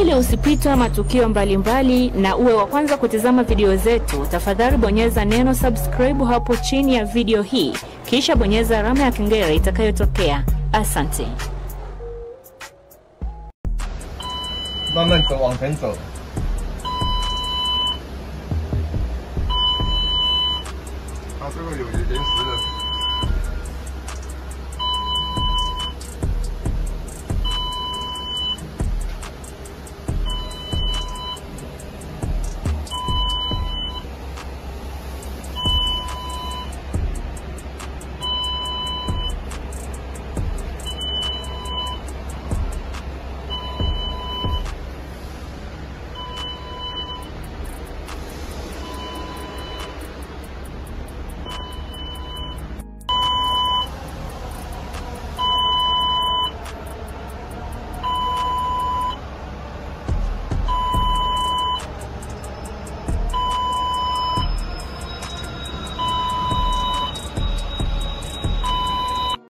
Ili usipitwa matukio mbalimbali mbali, na uwe wa kwanza kutizama video zetu, tafadhali bonyeza neno subscribe hapo chini ya video hii, kisha bonyeza alama ya kengele itakayotokea. Asante. 慢慢走，往前走。它这个有一点时